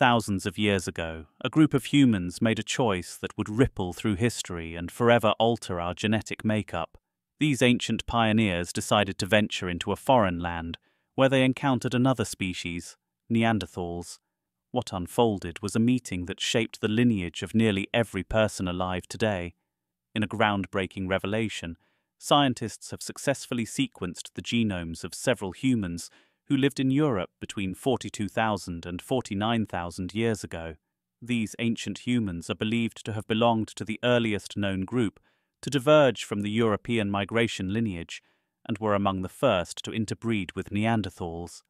Thousands of years ago, a group of humans made a choice that would ripple through history and forever alter our genetic makeup. These ancient pioneers decided to venture into a foreign land where they encountered another species, Neanderthals. What unfolded was a meeting that shaped the lineage of nearly every person alive today. In a groundbreaking revelation, scientists have successfully sequenced the genomes of several humans who lived in Europe between 42,000 and 49,000 years ago. These ancient humans are believed to have belonged to the earliest known group to diverge from the European migration lineage and were among the first to interbreed with Neanderthals.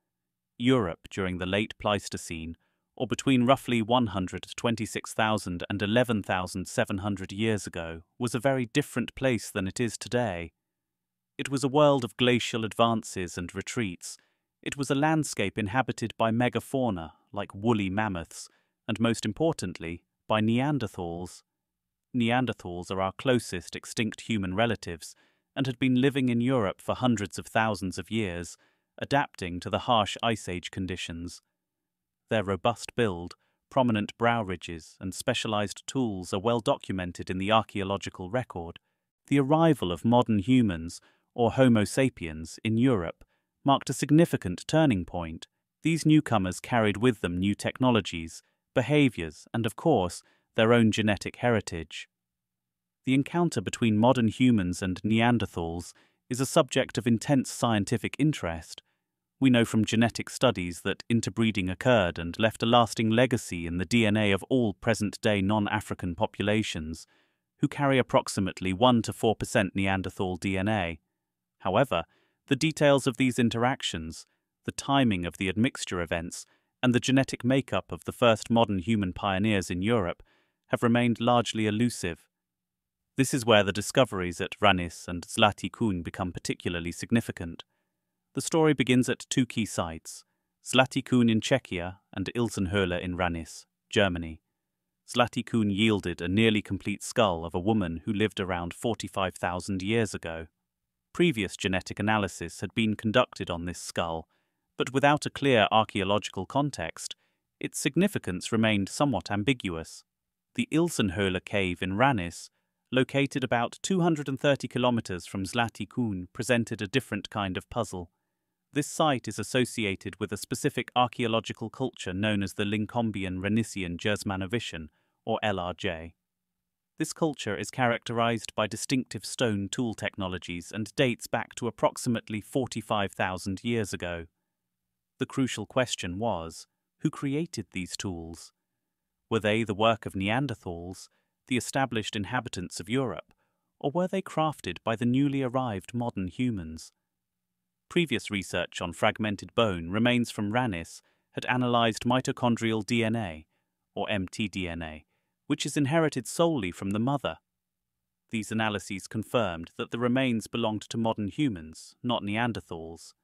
Europe during the late Pleistocene, or between roughly 126,000 and 11,700 years ago, was a very different place than it is today. It was a world of glacial advances and retreats, it was a landscape inhabited by megafauna like woolly mammoths, and most importantly, by Neanderthals. Neanderthals are our closest extinct human relatives and had been living in Europe for hundreds of thousands of years, adapting to the harsh Ice Age conditions. Their robust build, prominent brow ridges, and specialized tools are well documented in the archaeological record. The arrival of modern humans, or Homo sapiens, in Europe marked a significant turning point. These newcomers carried with them new technologies, behaviors, and, of course, their own genetic heritage. The encounter between modern humans and Neanderthals is a subject of intense scientific interest. We know from genetic studies that interbreeding occurred and left a lasting legacy in the DNA of all present day non African populations, who carry approximately 1 to 4% Neanderthal DNA. However, the details of these interactions, the timing of the admixture events, and the genetic makeup of the first modern human pioneers in Europe have remained largely elusive. This is where the discoveries at Ranis and Zlati Kun become particularly significant. The story begins at two key sites Zlati Kun in Czechia and Ilsenhöhle in Ranis, Germany. Zlati Kun yielded a nearly complete skull of a woman who lived around 45,000 years ago. Previous genetic analysis had been conducted on this skull, but without a clear archaeological context, its significance remained somewhat ambiguous. The Ilsenhöhle cave in Ranis, located about 230 kilometers from Zlati Kun, presented a different kind of puzzle. This site is associated with a specific archaeological culture known as the Lincombian Ranisian Jerzmanovian, or LRJ. This culture is characterized by distinctive stone tool technologies and dates back to approximately 45,000 years ago. The crucial question was who created these tools? Were they the work of Neanderthals, the established inhabitants of Europe, or were they crafted by the newly arrived modern humans? Previous research on fragmented bone remains from Ranis had analyzed mitochondrial DNA, or mtDNA, which is inherited solely from the mother. These analyses confirmed that the remains belonged to modern humans, not Neanderthals.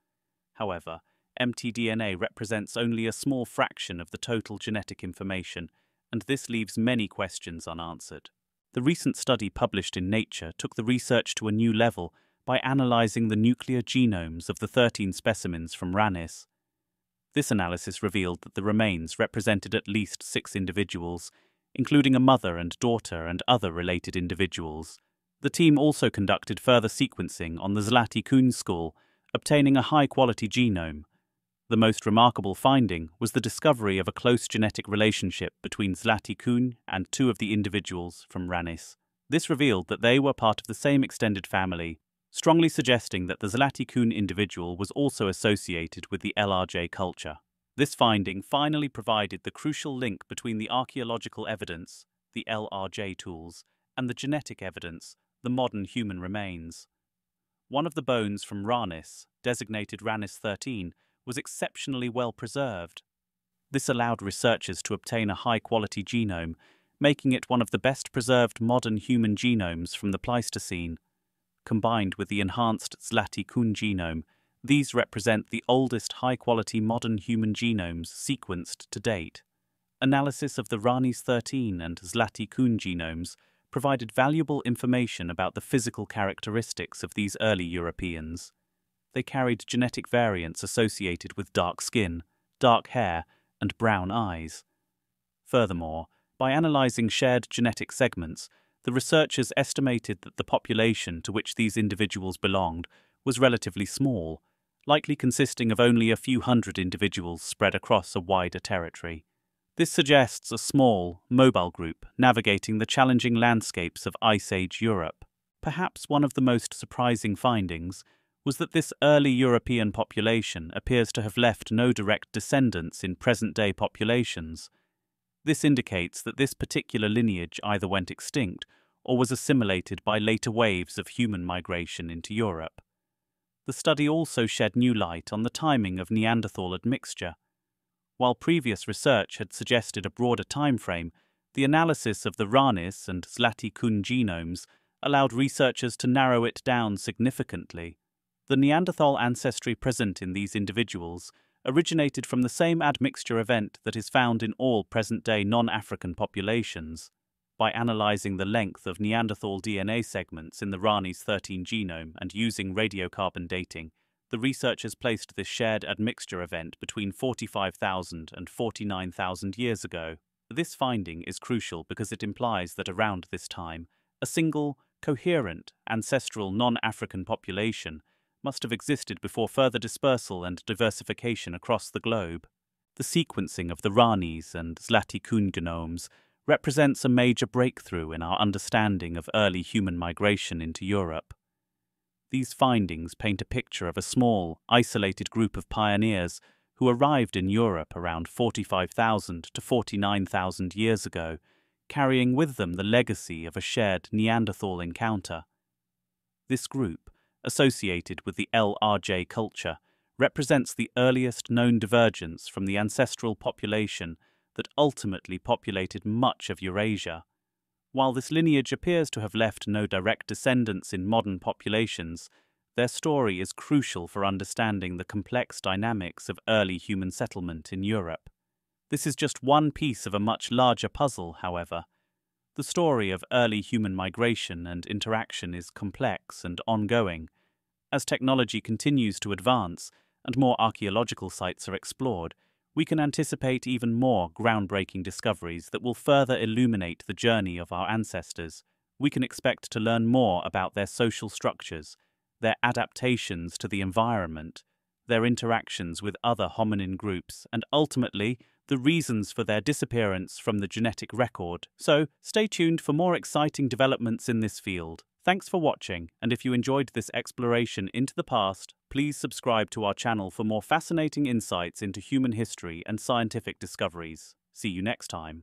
However, mtDNA represents only a small fraction of the total genetic information, and this leaves many questions unanswered. The recent study published in Nature took the research to a new level by analyzing the nuclear genomes of the 13 specimens from Ranis. This analysis revealed that the remains represented at least six individuals, including a mother and daughter and other related individuals. The team also conducted further sequencing on the Zlati Kun skull, obtaining a high quality genome. The most remarkable finding was the discovery of a close genetic relationship between Zlati Kun and two of the individuals from Ranis. This revealed that they were part of the same extended family, strongly suggesting that the Zlati Kun individual was also associated with the LRJ culture. This finding finally provided the crucial link between the archaeological evidence, the LRJ tools, and the genetic evidence, the modern human remains. One of the bones from Ranis, designated Ranis 13, was exceptionally well preserved. This allowed researchers to obtain a high quality genome, making it one of the best preserved modern human genomes from the Pleistocene. Combined with the enhanced Zlati Kun genome, these represent the oldest high-quality modern human genomes sequenced to date. Analysis of the Ranis 13 and Zlati Kun genomes provided valuable information about the physical characteristics of these early Europeans. They carried genetic variants associated with dark skin, dark hair, and brown eyes. Furthermore, by analysing shared genetic segments, the researchers estimated that the population to which these individuals belonged was relatively small, likely consisting of only a few hundred individuals spread across a wider territory. This suggests a small, mobile group navigating the challenging landscapes of Ice Age Europe. Perhaps one of the most surprising findings was that this early European population appears to have left no direct descendants in present day populations. This indicates that this particular lineage either went extinct or was assimilated by later waves of human migration into Europe. The study also shed new light on the timing of Neanderthal admixture. While previous research had suggested a broader time frame, the analysis of the Ranis and Zlati Kun genomes allowed researchers to narrow it down significantly. The Neanderthal ancestry present in these individuals originated from the same admixture event that is found in all present day non African populations. By analyzing the length of Neanderthal DNA segments in the Ranis 13 genome and using radiocarbon dating, the researchers placed this shared admixture event between 45,000 and 49,000 years ago. This finding is crucial because it implies that around this time, a single, coherent, ancestral non African population must have existed before further dispersal and diversification across the globe. The sequencing of the Ranis and Zlati Kun genomes represents a major breakthrough in our understanding of early human migration into Europe. These findings paint a picture of a small, isolated group of pioneers who arrived in Europe around 45,000 to 49,000 years ago, carrying with them the legacy of a shared Neanderthal encounter. This group, associated with the LRJ culture, represents the earliest known divergence from the ancestral population that ultimately populated much of Eurasia. While this lineage appears to have left no direct descendants in modern populations, their story is crucial for understanding the complex dynamics of early human settlement in Europe. This is just one piece of a much larger puzzle, however. The story of early human migration and interaction is complex and ongoing. As technology continues to advance and more archaeological sites are explored, we can anticipate even more groundbreaking discoveries that will further illuminate the journey of our ancestors. We can expect to learn more about their social structures, their adaptations to the environment, their interactions with other hominin groups, and ultimately, the reasons for their disappearance from the genetic record. So, stay tuned for more exciting developments in this field. Thanks for watching, and if you enjoyed this exploration into the past, please subscribe to our channel for more fascinating insights into human history and scientific discoveries. See you next time.